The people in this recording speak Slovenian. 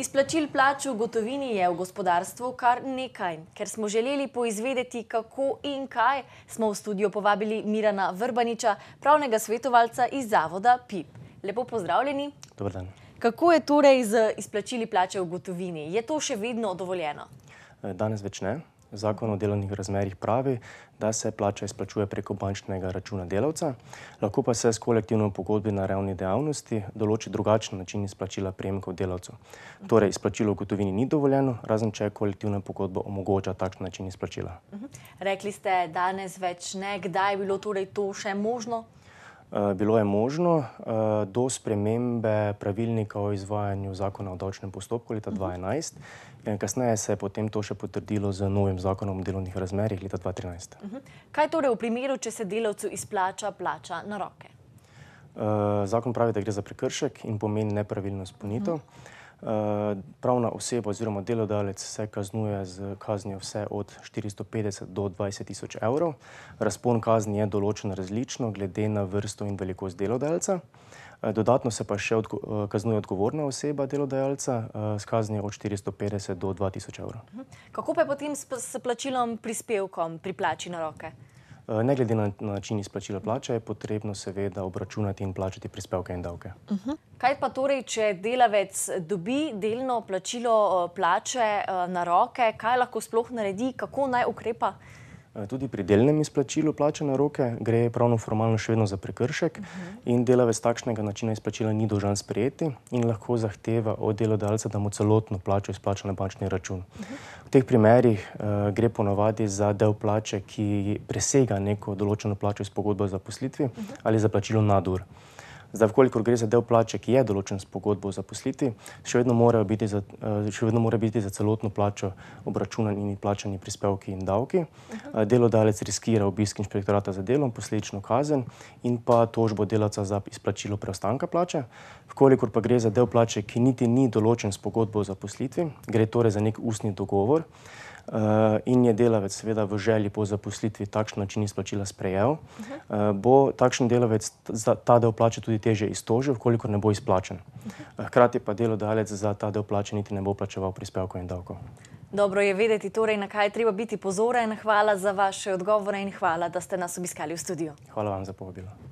Izplačil plač v gotovini je v gospodarstvu kar nekaj. Ker smo želeli poizvedeti, kako in kaj, smo v studio povabili Mirana Vrbaniča, pravnega svetovalca iz Zavoda PIP. Lepo pozdravljeni. Dobar dan. Kako je torej z izplačili plače v gotovini? Je to še vedno dovoljeno? Danes več ne. Zakon o delovnih razmerjih pravi, da se plača izplačuje preko bančnega računa delavca, lahko pa se s kolektivno pogodbi na ravni dejavnosti določi drugačen način izplačila prejemkov delavcev. Torej, izplačilo v gotovini ni dovoljeno, razen če kolektivna pogodba omogoča takšen način izplačila. Rekli ste, danes več ne. Kdaj je bilo torej to še možno? Bilo je možno do spremembe pravilnika o izvajanju zakona o davčnem postopku leta 2011. Kasneje se je potem to še potrdilo z novim zakonom o delovnih razmerjih leta 2013. Kaj torej v primeru, če se delavcu izplača plača na roke? Zakon pravi, da gre za prekršek in pomeni nepravilno izpolnitev. Pravna oseba oziroma delodajalec se kaznuje s kaznijo vse od 450 do 20 tisoč evrov. Razpon kazni je določen različno glede na vrsto in velikost delodajalca. Dodatno se pa še kaznuje odgovorna oseba delodajalca s kaznijo od 450 do 2 tisoč evrov. Kako pa je potem s plačilom prispevkom pri plači na roke? Ne glede na način izplačila plače je potrebno seveda obračunati in plačati prispevke in davke. Kaj pa torej, če delavec dobi delno plačilo plače na roke, kaj lahko sploh naredi, kako naj ukrepa? Tudi pri delnem izplačilu plače na roke gre pravnoformalno še vedno za prekršek in delavec takšnega načina izplačila ni dolžan sprejeti in lahko zahteva od delodajalca, da mu celotno plačo izplača na bančni račun. V teh primerih gre po navadi za del plače, ki presega neko določeno plačo iz pogodbe o zaposlitvi ali za plačilo nadur. Zdaj, v kolikor gre za del plače, ki je določen s pogodbo o zaposlitvi, še vedno morajo biti še vedno mora biti za celotno plačo obračunani plačani prispevki in davki. Delodajalec riskira obisk inšpektorata za delo, posledično kazen in pa tožbo delavca za izplačilo preostanka plače. V kolikor pa gre za del plače, ki niti ni določen s pogodbo o zaposlitvi, gre torej za neki ustni dogovor, in je delavec seveda v želji po zaposlitvi takšen način izplačila sprejel, bo takšen delavec ta del plače tudi težje iztožil, v kolikor ne bo izplačan. Hkrati pa delodajalec za ta del plače niti ne bo plačeval prispevkov in davkov. Dobro je vedeti torej, na kaj je treba biti pozoren. Hvala za vaše odgovore in hvala, da ste nas obiskali v studiu. Hvala vam za povabilo.